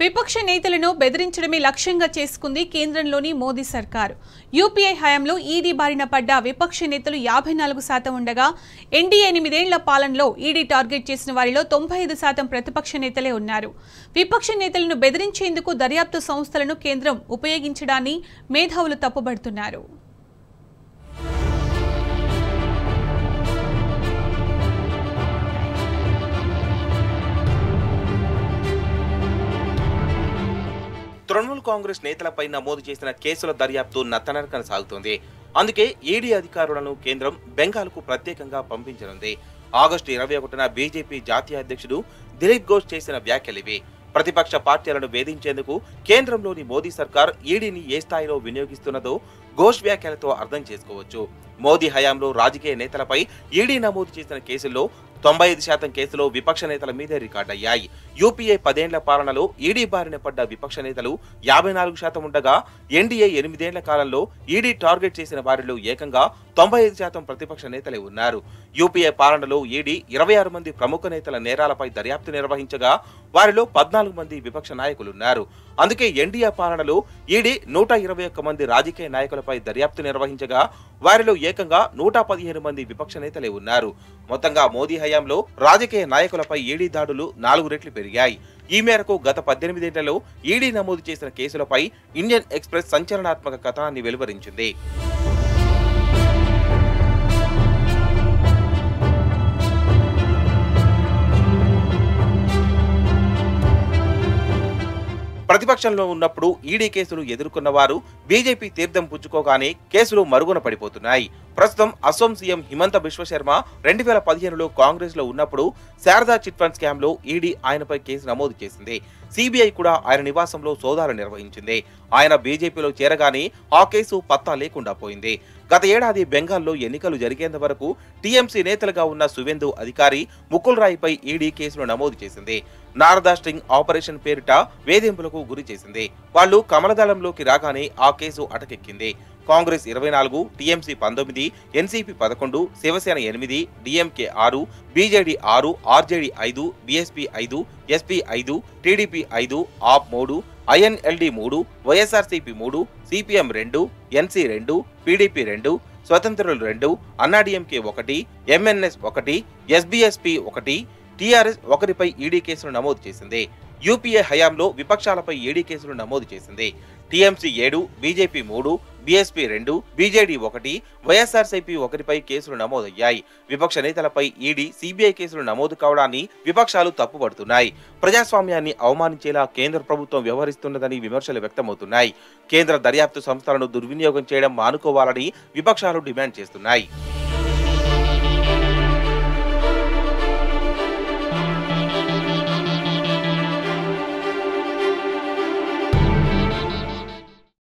విపక్ష నేతలను బెదిరించడమే లక్ష్యంగా చేసుకుంది కేంద్రంలోని మోదీ సర్కారు. యూపీఐ హయాంలో ఈడీ బారిన పడ్డ విపక్ష నేతలు యాభై నాలుగు శాతం ఉండగా ఎన్డీఏ ఎనిమిదేళ్ళ పాలనలో ఈడీ టార్గెట్ చేసిన వారిలో తొంభై ఐదు శాతం ప్రతిపక్ష నేతలే ఉన్నారు. విపక్ష నేతలను బెదిరించేందుకు దర్యాప్తు సంస్థలను కేంద్రం ఉపయోగించడాన్ని మేధావులు తప్పుబడుతున్నారు. తృణమూల్ కాంగ్రెస్ నేతలపై నమోదు చేసిన కేసుల దర్యాప్తు నత్తనడకన సాగుతోంది. అందుకే ఈడీ అధికారులను కేంద్రం బెంగాల్కు ప్రత్యేకంగా పంపించనుంది. ఆగస్టు ఇరవై ఒకటిన బీజేపీ జాతీయ అధ్యక్షుడు దిలీప్ ఘోష్ చేసిన వ్యాఖ్యలివి ప్రతిపక్ష పార్టీలను వేధించేందుకు కేంద్రంలోని మోదీ సర్కార్ ఈడీని ఏ స్థాయిలో వినియోగిస్తున్నదో ఘోష్ వ్యాఖ్యలతో అర్థం చేసుకోవచ్చు. మోదీ హయాంలో రాజకీయ నేతలపై ఈడీ నమోదు చేసిన కేసుల్లో తొంభై ఐదు శాతం కేసులో విపక్ష నేతల మీదే రికార్డయ్యాయి యూపీఏ పదేండ్ల పాలనలో ఈడీ బారిన పడ్డ విపక్ష నేతలు యాభై నాలుగు శాతం ఉండగా ఎన్డీఏ ఎనిమిదేండ్ల కాలంలో ఈడీ టార్గెట్ చేసిన వారిలో ఏకంగా తొంభై ఐదు శాతం ప్రతిపక్ష నేతలే ఉన్నారు. యూపీఏ పాలనలో ఈడీ ఇరవై ఆరు మంది ప్రముఖ నేతల నేరాలపై దర్యాప్తు నిర్వహించగా వారిలో పద్నాలుగు మంది విపక్ష నాయకులున్నారు. అందుకే ఎన్డీఏ పాలనలో ఈడీ నూట ఇరవై ఒక్క మంది రాజకీయ నాయకులపై దర్యాప్తు నిర్వహించగా వారిలో ఏకంగా నూట పదిహేను మంది విపక్ష నేతలే ఉన్నారు. మొత్తంగా మోదీ హయాంలో రాజకీయ నాయకులపై ఈడీ దాడులు నాలుగు రెట్లు పెరిగాయి. ఈ మేరకు గత పద్దెనిమిదేళ్ళలో ఈడీ నమోదు చేసిన కేసులపై ఇండియన్ ఎక్స్ప్రెస్ సంచలనాత్మక కథనాన్ని వెలువరించింది. ప్రతిపక్షంలో ఉన్నప్పుడు ఈడీ కేసులు ఎదుర్కొన్న వారు బీజేపీ తీర్థం పుచ్చుకోగానే కేసులు మరుగున పడిపోతున్నాయి. ప్రస్తుతం అసోం సీఎం హిమంత విశ్వశర్మ రెండు వేల పదిహేనులో కాంగ్రెస్లో ఉన్నప్పుడు శారదా చిట్ ఫండ్ స్కామ్లో ఈడీ ఆయనపై కేసు నమోదు చేసింది. సిబిఐ కూడా ఆయన నివాసంలో సోదాలు నిర్వహించింది. ఆయన బీజేపీలో చేరగానే ఆ కేసు పత్తా లేకుండా పోయింది. గత ఏడాది బెంగాల్లో ఎన్నికలు జరిగేంత వరకు టీఎంసీ నేతలుగా ఉన్న సువేందు అధికారి ముకుల్ రాయ్పై ఈడీ కేసును నమోదు చేసింది. నారదా స్ట్రింగ్ ఆపరేషన్ పేరిట వేధింపులకు గురి చేసింది. వాళ్ళు కమలదళంలోకి రాగానే ఆ కేసు అటకెక్కింది. కాంగ్రెస్ ఇరవై నాలుగు టీఎంసీ పంతొమ్మిది ఎన్సీపీ పదకొండు శివసేన ఎనిమిది డిఎంకే ఆరు బీజేడీ ఆరు ఆర్జేడీ ఐదు బీఎస్పీ ఐదు ఎస్పీ ఐదు టీడీపీ ఐదు ఆప్ మూడు ఐఎన్ఎల్డి మూడు వైఎస్ఆర్సీపీ మూడు సిపిఎం రెండు ఎన్సీ రెండు పీడీపీ రెండు స్వతంత్రులు రెండు అన్నాడీఎంకే ఒకటి ఎంఎన్ఎస్ ఒకటి ఎస్బీఎస్పీ ఒకటి టీఆర్ఎస్ ఒకరిపై ఈడీ కేసులు నమోదు చేసింది. యూపీఏ హయాంలో విపక్షాలపై ఈడీ కేసులు నమోదు చేసింది. టీఎంసీ ఏడు బీజేపీ మూడు బీఎస్పీ రెండు బీజేడీ ఒకటి వైఎస్ఆర్సీపీ ఒకరిపై కేసులు నమోదయ్యాయి. విపక్ష నేతలపై ఈడీ సిబిఐ కేసులు నమోదు కావడాన్ని విపక్షాలు తప్పుపడుతున్నాయి. ప్రజాస్వామ్యాన్ని అవమానించేలా కేంద్ర ప్రభుత్వం వ్యవహరిస్తున్నదని విమర్శలు వ్యక్తమవుతున్నాయి. కేంద్ర దర్యాప్తు సంస్థలను దుర్వినియోగం చేయడం మానుకోవాలని విపక్షాలు డిమాండ్ చేస్తున్నాయి.